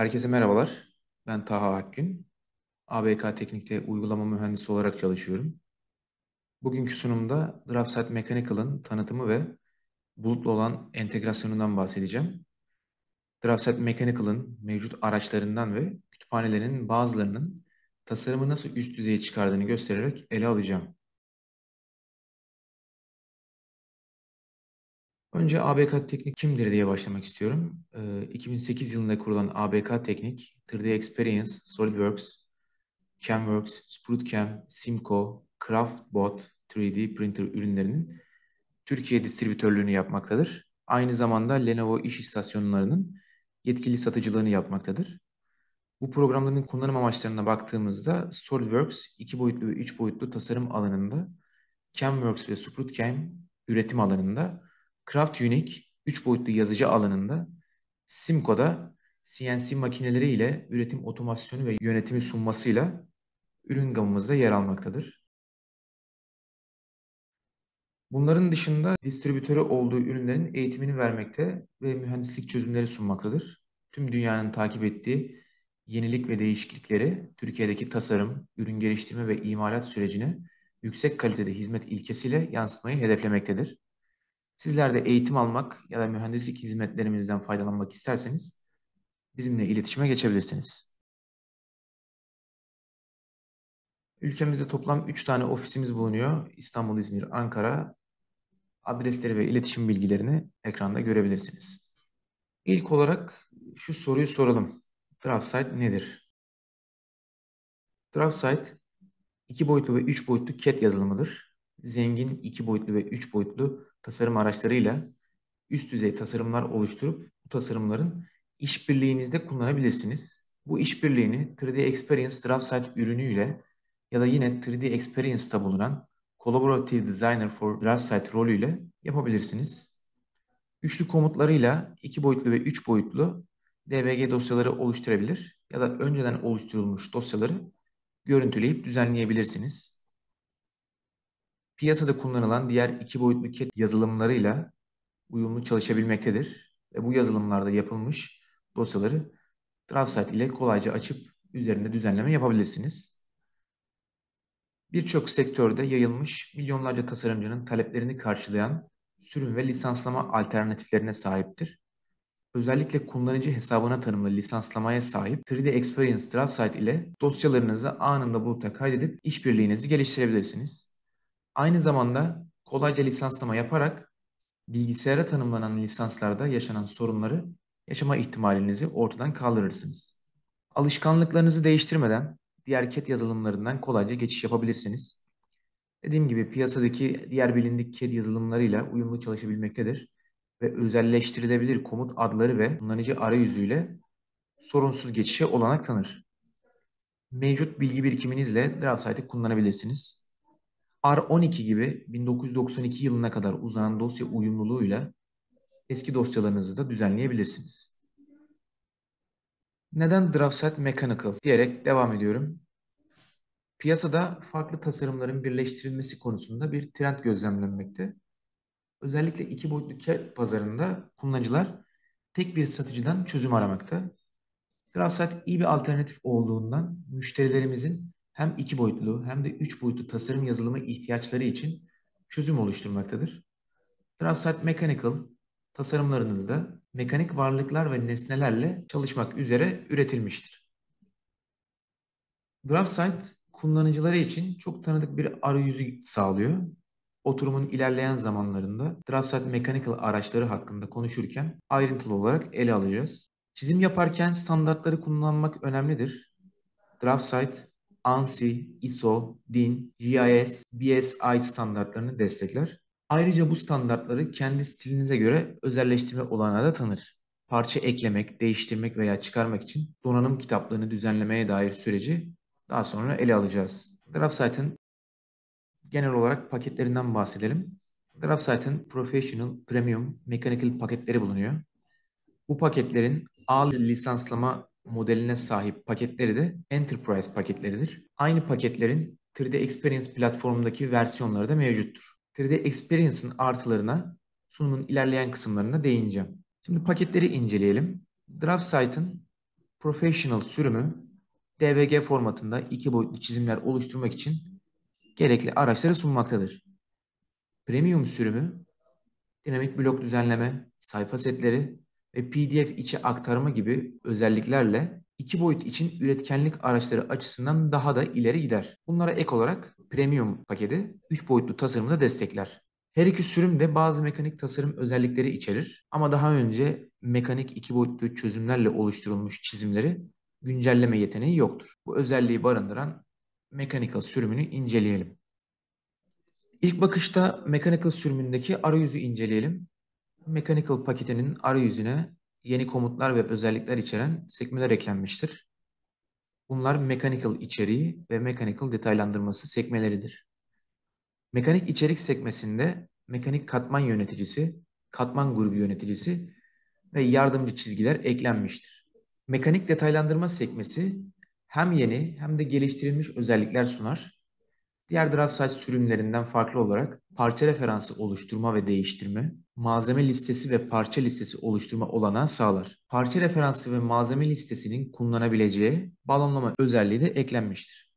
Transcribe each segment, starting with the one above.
Herkese merhabalar. Ben Taha Akgün. ABK Teknik'te uygulama mühendisi olarak çalışıyorum. Bugünkü sunumda DraftSight Mechanical'ın tanıtımı ve bulutlu olan entegrasyonundan bahsedeceğim. DraftSight Mechanical'ın mevcut araçlarından ve kütüphanelerinin bazılarının tasarımı nasıl üst düzeye çıkardığını göstererek ele alacağım. Önce ABK Teknik kimdir diye başlamak istiyorum. 2008 yılında kurulan ABK Teknik, 3D Experience, SolidWorks, CamWorks, SprutCam, Simco, CraftBot 3D printer ürünlerinin Türkiye distribütörlüğünü yapmaktadır. Aynı zamanda Lenovo iş istasyonlarının yetkili satıcılığını yapmaktadır. Bu programların kullanım amaçlarına baktığımızda SolidWorks iki boyutlu ve üç boyutlu tasarım alanında, CamWorks ve SprutCam üretim alanında, Craft Unique 3 boyutlu yazıcı alanında, Simco'da CNC makineleri ile üretim otomasyonu ve yönetimi sunmasıyla ürün gamımızda yer almaktadır. Bunların dışında distribütörü olduğu ürünlerin eğitimini vermekte ve mühendislik çözümleri sunmaktadır. Tüm dünyanın takip ettiği yenilik ve değişiklikleri Türkiye'deki tasarım, ürün geliştirme ve imalat sürecine yüksek kalitede hizmet ilkesiyle yansıtmayı hedeflemektedir. Sizler de eğitim almak ya da mühendislik hizmetlerimizden faydalanmak isterseniz bizimle iletişime geçebilirsiniz. Ülkemizde toplam 3 tane ofisimiz bulunuyor. İstanbul, İzmir, Ankara. Adresleri ve iletişim bilgilerini ekranda görebilirsiniz. İlk olarak şu soruyu soralım. DraftSight nedir? DraftSight iki boyutlu ve üç boyutlu CAD yazılımıdır. Zengin iki boyutlu ve üç boyutlu tasarım araçlarıyla üst düzey tasarımlar oluşturup bu tasarımların işbirliğinizde kullanabilirsiniz. Bu işbirliğini 3D Experience DraftSight ürünüyle ya da yine 3D Experience'ta bulunan Collaborative Designer for DraftSight rolüyle yapabilirsiniz. Güçlü komutlarıyla iki boyutlu ve üç boyutlu DVG dosyaları oluşturabilir ya da önceden oluşturulmuş dosyaları görüntüleyip düzenleyebilirsiniz. Piyasada kullanılan diğer iki boyutlu CAD yazılımlarıyla uyumlu çalışabilmektedir ve bu yazılımlarda yapılmış dosyaları DraftSight ile kolayca açıp üzerinde düzenleme yapabilirsiniz. Birçok sektörde yayılmış milyonlarca tasarımcının taleplerini karşılayan sürüm ve lisanslama alternatiflerine sahiptir. Özellikle kullanıcı hesabına tanımlı lisanslamaya sahip 3D Experience DraftSight ile dosyalarınızı anında buluta kaydedip işbirliğinizi geliştirebilirsiniz. Aynı zamanda kolayca lisanslama yaparak bilgisayara tanımlanan lisanslarda yaşanan sorunları yaşama ihtimalinizi ortadan kaldırırsınız. Alışkanlıklarınızı değiştirmeden diğer CAD yazılımlarından kolayca geçiş yapabilirsiniz. Dediğim gibi piyasadaki diğer bilindik CAD yazılımlarıyla uyumlu çalışabilmektedir ve özelleştirilebilir komut adları ve kullanıcı arayüzüyle sorunsuz geçişe olanak tanır. Mevcut bilgi birikiminizle DraftSight'ı kullanabilirsiniz. R12 gibi 1992 yılına kadar uzanan dosya uyumluluğuyla eski dosyalarınızı da düzenleyebilirsiniz. Neden DraftSight Mechanical diyerek devam ediyorum. Piyasada farklı tasarımların birleştirilmesi konusunda bir trend gözlemlenmekte. Özellikle iki boyutlu CAD pazarında kullanıcılar tek bir satıcıdan çözüm aramakta. DraftSight iyi bir alternatif olduğundan müşterilerimizin hem iki boyutlu hem de üç boyutlu tasarım yazılımı ihtiyaçları için çözüm oluşturmaktadır. DraftSight Mechanical tasarımlarınızda mekanik varlıklar ve nesnelerle çalışmak üzere üretilmiştir. DraftSight kullanıcıları için çok tanıdık bir arayüzü sağlıyor. Oturumun ilerleyen zamanlarında DraftSight Mechanical araçları hakkında konuşurken ayrıntılı olarak ele alacağız. Çizim yaparken standartları kullanmak önemlidir. DraftSight, ANSI, ISO, DIN, GIS, BSI standartlarını destekler. Ayrıca bu standartları kendi stilinize göre özelleştirme olanağı da tanır. Parça eklemek, değiştirmek veya çıkarmak için donanım kitaplarını düzenlemeye dair süreci daha sonra ele alacağız. DraftSight'ın genel olarak paketlerinden bahsedelim. DraftSight'ın Professional, Premium, Mechanical paketleri bulunuyor. Bu paketlerin A lisanslama modeline sahip paketleri de Enterprise paketleridir. Aynı paketlerin 3D Experience platformundaki versiyonları da mevcuttur. 3D Experience'ın artılarına sunumun ilerleyen kısımlarında değineceğim. Şimdi paketleri inceleyelim. DraftSight'ın Professional sürümü DVG formatında iki boyutlu çizimler oluşturmak için gerekli araçları sunmaktadır. Premium sürümü dinamik blok düzenleme, sayfa setleri ve PDF içi aktarma gibi özelliklerle iki boyut için üretkenlik araçları açısından daha da ileri gider. Bunlara ek olarak Premium paketi 3 boyutlu tasarımı da destekler. Her iki sürüm de bazı mekanik tasarım özellikleri içerir ama daha önce mekanik iki boyutlu çözümlerle oluşturulmuş çizimleri güncelleme yeteneği yoktur. Bu özelliği barındıran Mechanical sürümünü inceleyelim. İlk bakışta Mechanical sürümündeki arayüzü inceleyelim. Mechanical paketinin arayüzüne yeni komutlar ve özellikler içeren sekmeler eklenmiştir. Bunlar Mechanical içeriği ve Mechanical detaylandırması sekmeleridir. Mekanik içerik sekmesinde mekanik katman yöneticisi, katman grubu yöneticisi ve yardımcı çizgiler eklenmiştir. Mekanik detaylandırma sekmesi hem yeni hem de geliştirilmiş özellikler sunar. Diğer DraftSize sürümlerinden farklı olarak parça referansı oluşturma ve değiştirme, malzeme listesi ve parça listesi oluşturma olanağı sağlar. Parça referansı ve malzeme listesinin kullanabileceği balonlama özelliği de eklenmiştir.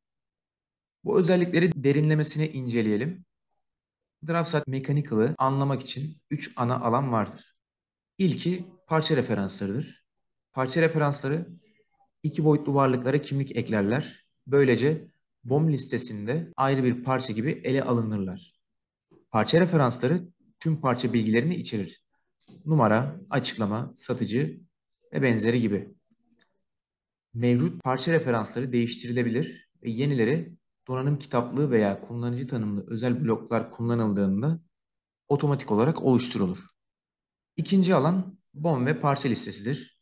Bu özellikleri derinlemesine inceleyelim. DraftSize Mechanical'ı anlamak için 3 ana alan vardır. İlki parça referanslarıdır. Parça referansları iki boyutlu varlıklara kimlik eklerler. Böylece BOM listesinde ayrı bir parça gibi ele alınırlar. Parça referansları tüm parça bilgilerini içerir. Numara, açıklama, satıcı ve benzeri gibi. Mevcut parça referansları değiştirilebilir ve yenileri donanım kitaplığı veya kullanıcı tanımlı özel bloklar kullanıldığında otomatik olarak oluşturulur. İkinci alan BOM ve parça listesidir.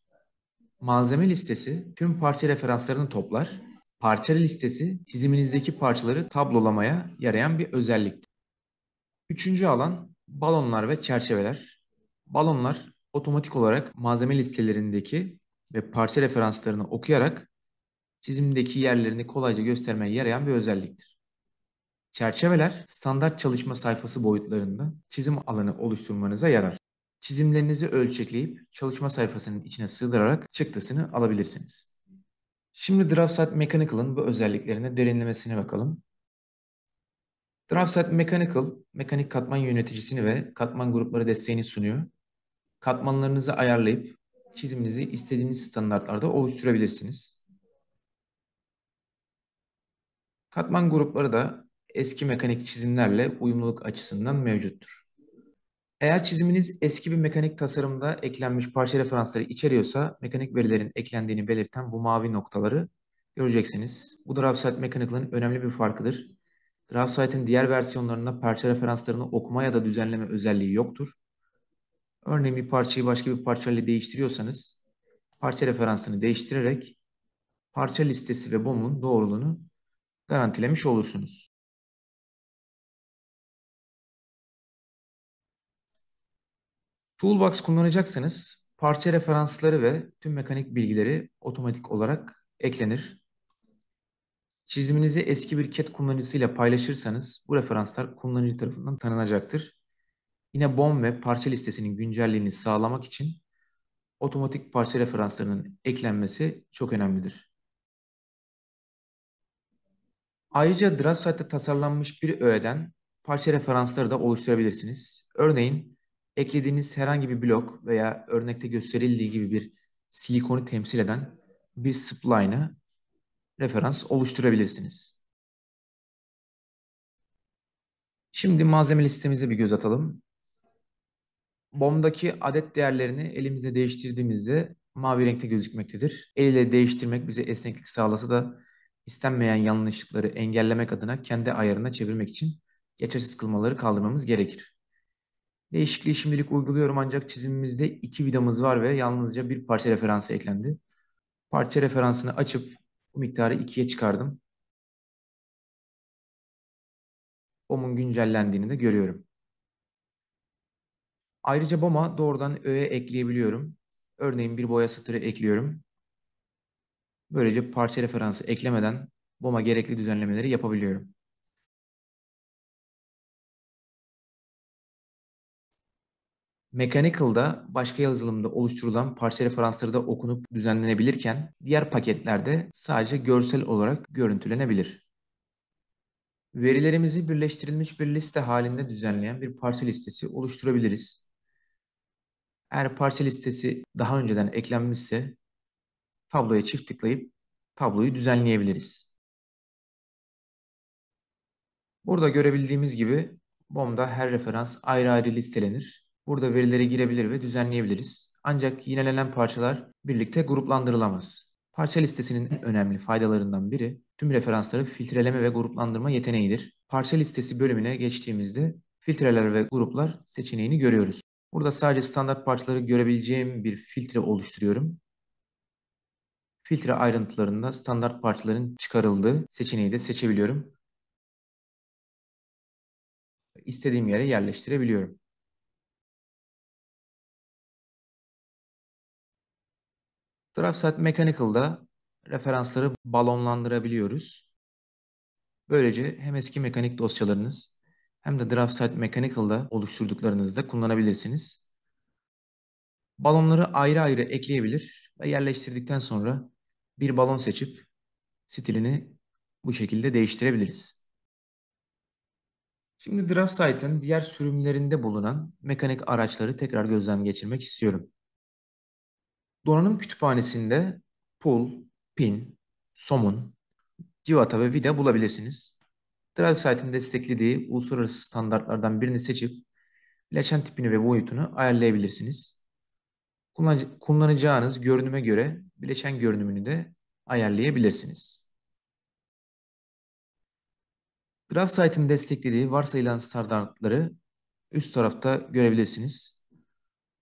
Malzeme listesi tüm parça referanslarını toplar. Parça listesi çiziminizdeki parçaları tablolamaya yarayan bir özelliktir. Üçüncü alan balonlar ve çerçeveler. Balonlar otomatik olarak malzeme listelerindeki ve parça referanslarını okuyarak çizimdeki yerlerini kolayca göstermeye yarayan bir özelliktir. Çerçeveler standart çalışma sayfası boyutlarında çizim alanı oluşturmanıza yarar. Çizimlerinizi ölçekleyip çalışma sayfasının içine sığdırarak çıktısını alabilirsiniz. Şimdi DraftSight Mechanical'ın bu özelliklerine derinlemesine bakalım. DraftSight Mechanical, mekanik katman yöneticisini ve katman grupları desteğini sunuyor. Katmanlarınızı ayarlayıp çiziminizi istediğiniz standartlarda oluşturabilirsiniz. Katman grupları da eski mekanik çizimlerle uyumluluk açısından mevcuttur. Eğer çiziminiz eski bir mekanik tasarımda eklenmiş parça referansları içeriyorsa mekanik verilerin eklendiğini belirten bu mavi noktaları göreceksiniz. Bu DraftSight Mechanical'ın önemli bir farkıdır. DraftSight'in diğer versiyonlarında parça referanslarını okuma ya da düzenleme özelliği yoktur. Örneğin bir parçayı başka bir parçayla değiştiriyorsanız parça referansını değiştirerek parça listesi ve BOM'un doğruluğunu garantilemiş olursunuz. Toolbox kullanacaksanız parça referansları ve tüm mekanik bilgileri otomatik olarak eklenir. Çiziminizi eski bir CAD kullanıcısıyla paylaşırsanız bu referanslar kullanıcı tarafından tanınacaktır. Yine BOM ve parça listesinin güncelliğini sağlamak için otomatik parça referanslarının eklenmesi çok önemlidir. Ayrıca DraftSite'de tasarlanmış bir öğeden parça referansları da oluşturabilirsiniz. Örneğin eklediğiniz herhangi bir blok veya örnekte gösterildiği gibi bir silikonu temsil eden bir spline'ı referans oluşturabilirsiniz. Şimdi malzeme listemize bir göz atalım. BOM'daki adet değerlerini elimizde değiştirdiğimizde mavi renkte gözükmektedir. El ile değiştirmek bize esneklik sağlasa da istenmeyen yanlışlıkları engellemek adına kendi ayarına çevirmek için geçersiz kılmaları kaldırmamız gerekir. Değişikliği şimdilik uyguluyorum ancak çizimimizde iki vidamız var ve yalnızca bir parça referansı eklendi. Parça referansını açıp bu miktarı ikiye çıkardım. BOM'un güncellendiğini de görüyorum. Ayrıca BOM'a doğrudan öğe ekleyebiliyorum. Örneğin bir boya satırı ekliyorum. Böylece parça referansı eklemeden BOM'a gerekli düzenlemeleri yapabiliyorum. Mechanical'da başka yazılımda oluşturulan parça referansları da okunup düzenlenebilirken diğer paketlerde sadece görsel olarak görüntülenebilir. Verilerimizi birleştirilmiş bir liste halinde düzenleyen bir parça listesi oluşturabiliriz. Eğer parça listesi daha önceden eklenmişse tabloya çift tıklayıp tabloyu düzenleyebiliriz. Burada görebildiğimiz gibi BOM'da her referans ayrı ayrı listelenir. Burada verileri girebilir ve düzenleyebiliriz. Ancak yinelenen parçalar birlikte gruplandırılamaz. Parça listesinin en önemli faydalarından biri tüm referansları filtreleme ve gruplandırma yeteneğidir. Parça listesi bölümüne geçtiğimizde filtreler ve gruplar seçeneğini görüyoruz. Burada sadece standart parçaları görebileceğim bir filtre oluşturuyorum. Filtre ayrıntılarında standart parçaların çıkarıldığı seçeneği de seçebiliyorum. İstediğim yere yerleştirebiliyorum. DraftSight Mechanical'da referansları balonlandırabiliyoruz. Böylece hem eski mekanik dosyalarınız hem de DraftSight Mechanical'da oluşturduklarınızı da kullanabilirsiniz. Balonları ayrı ayrı ekleyebilir ve yerleştirdikten sonra bir balon seçip stilini bu şekilde değiştirebiliriz. Şimdi DraftSight'ın diğer sürümlerinde bulunan mekanik araçları tekrar gözden geçirmek istiyorum. Donanım kütüphanesinde pull, pin, somun, civata ve vida bulabilirsiniz. DriveSight'ın desteklediği uluslararası standartlardan birini seçip bileşen tipini ve boyutunu ayarlayabilirsiniz. Kullanacağınız görünüme göre bileşen görünümünü de ayarlayabilirsiniz. DriveSight'ın desteklediği varsayılan standartları üst tarafta görebilirsiniz.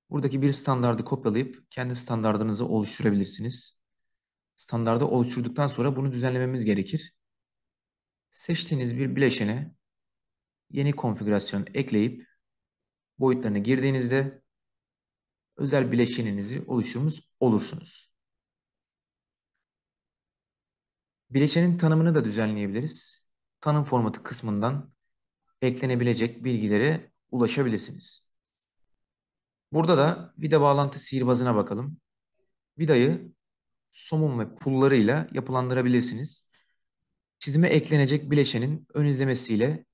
Buradaki bir standardı kopyalayıp kendi standartınızı oluşturabilirsiniz. Standardı oluşturduktan sonra bunu düzenlememiz gerekir. Seçtiğiniz bir bileşene yeni konfigürasyon ekleyip boyutlarına girdiğinizde özel bileşeninizi oluşturmuş olursunuz. Bileşenin tanımını da düzenleyebiliriz. Tanım formatı kısmından eklenebilecek bilgilere ulaşabilirsiniz. Burada da vida bağlantı sihirbazına bakalım. Vidayı somun ve pullarıyla yapılandırabilirsiniz. Çizime eklenecek bileşenin ön izlemesiyle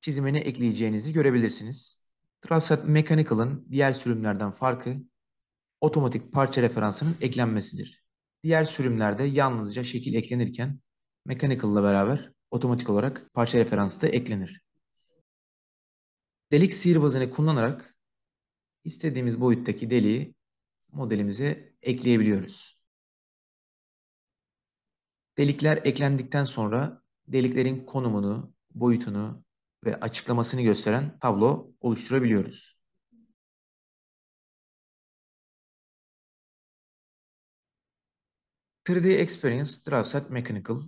çizimine ekleyeceğinizi görebilirsiniz. Travsat Mechanical'ın diğer sürümlerden farkı otomatik parça referansının eklenmesidir. Diğer sürümlerde yalnızca şekil eklenirken Mechanical ile beraber otomatik olarak parça referansı da eklenir. Delik sihirbazını kullanarak istediğimiz boyuttaki deliği modelimize ekleyebiliyoruz. Delikler eklendikten sonra deliklerin konumunu, boyutunu ve açıklamasını gösteren tablo oluşturabiliyoruz. ...3D Experience DraftSet Mechanical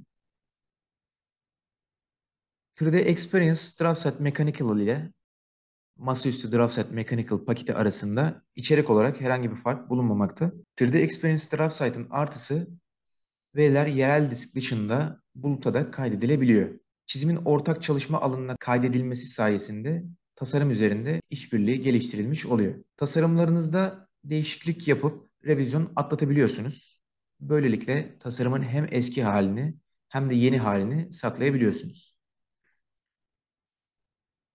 3D Experience DraftSet Mechanical ile masaüstü DraftSet Mechanical paketi arasında içerik olarak herhangi bir fark bulunmamakta. 3D Experience DraftSet'in artısı veriler yerel disk dışında buluta da kaydedilebiliyor. Çizimin ortak çalışma alanına kaydedilmesi sayesinde tasarım üzerinde işbirliği geliştirilmiş oluyor. Tasarımlarınızda değişiklik yapıp revizyon atlatabiliyorsunuz. Böylelikle tasarımın hem eski halini hem de yeni halini saklayabiliyorsunuz.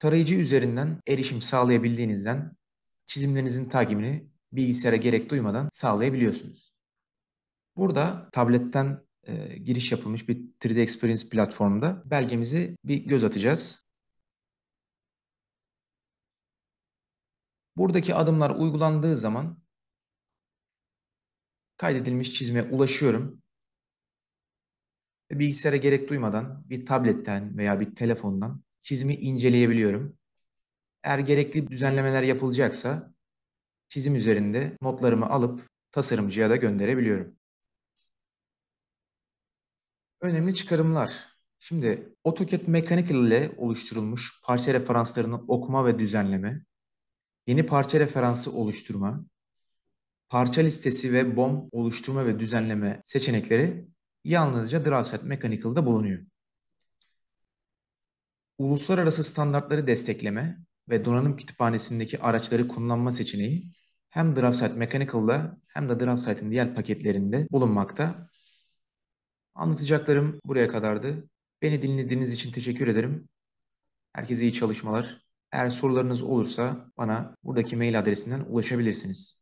Tarayıcı üzerinden erişim sağlayabildiğinizden çizimlerinizin takibini bilgisayara gerek duymadan sağlayabiliyorsunuz. Burada tabletten e, giriş yapılmış bir 3D Experience platformunda belgemizi bir göz atacağız. Buradaki adımlar uygulandığı zaman kaydedilmiş çizime ulaşıyorum. Bilgisayara gerek duymadan bir tabletten veya bir telefondan çizimi inceleyebiliyorum. Eğer gerekli düzenlemeler yapılacaksa çizim üzerinde notlarımı alıp tasarımcıya da gönderebiliyorum. Önemli çıkarımlar. Şimdi AutoCAD Mechanical ile oluşturulmuş parça referanslarını okuma ve düzenleme, yeni parça referansı oluşturma, parça listesi ve BOM oluşturma ve düzenleme seçenekleri yalnızca DrawSet Mechanical'da bulunuyor. Uluslararası standartları destekleme, ve donanım kütüphanesindeki araçları kullanma seçeneği hem DriveSite Mechanical'da hem de DriveSite'ın diğer paketlerinde bulunmakta. Anlatacaklarım buraya kadardı. Beni dinlediğiniz için teşekkür ederim. Herkese iyi çalışmalar. Eğer sorularınız olursa bana buradaki mail adresinden ulaşabilirsiniz.